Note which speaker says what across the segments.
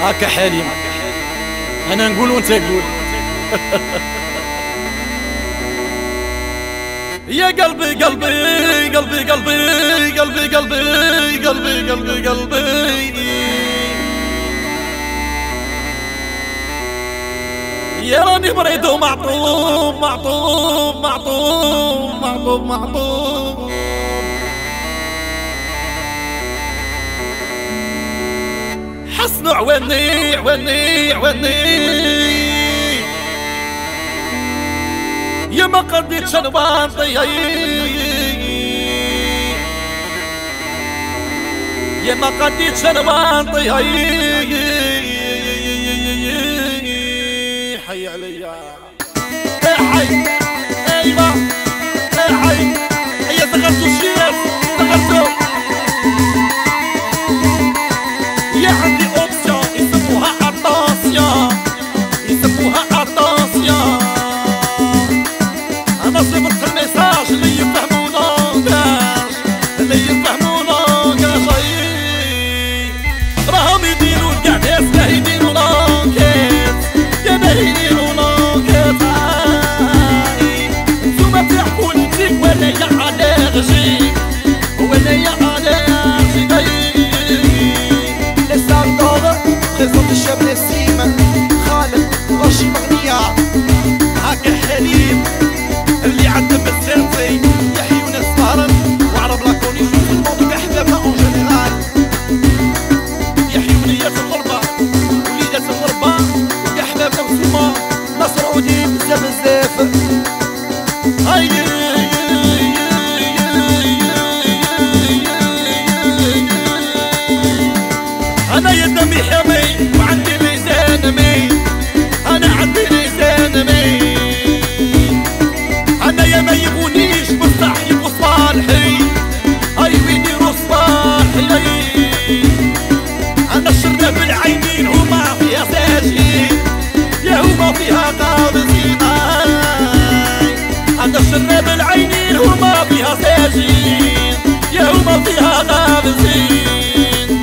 Speaker 1: هاكا حليم أنا نقول وأنت تقول. يا قلبي قلبي قلبي قلبي قلبي قلبي قلبي قلبي قلبي. يا راني مريض ومعطوب معطوب معطوب معطوب معطوب عوني عوني عوني يا ما قدي شنوان يا ما قدي شنوان طيهي هاك حليب عينين هما فيها ساجين يا هما فيها قابسين عند الشرب العينين هما فيها ساجين يا هما فيها قابسين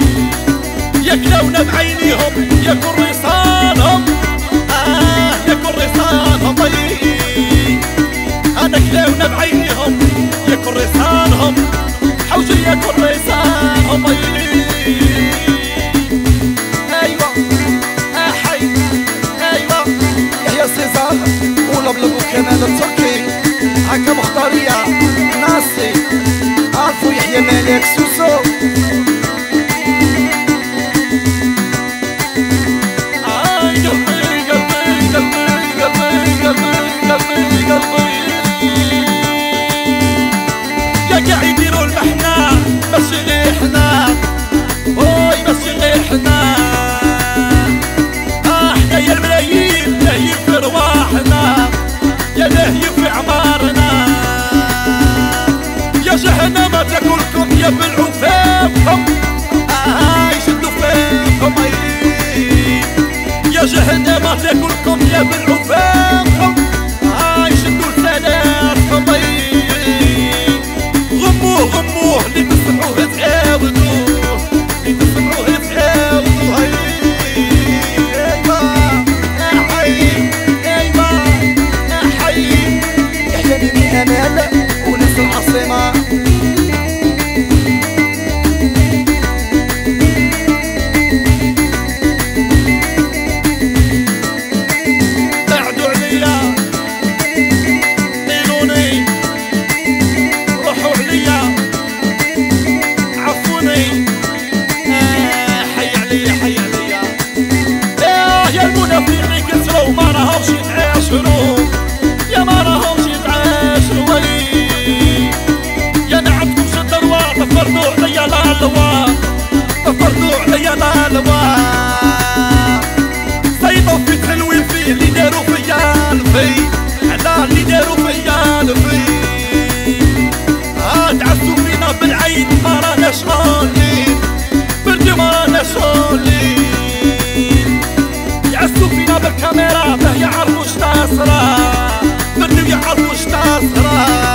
Speaker 1: يا كلاونا بعينيهم يا كرصانهم آه يا كرصانهم طيب. انا كلاونا بعينيهم يا كرصانهم حوجي
Speaker 2: يا كرصانهم لبلب وكمال التركي. هكا مختارية ناسي عارفو يحيى مالك سوسو.
Speaker 1: الكاميرا ما يعرفوش تاسرا منو يعرفوش تاسرا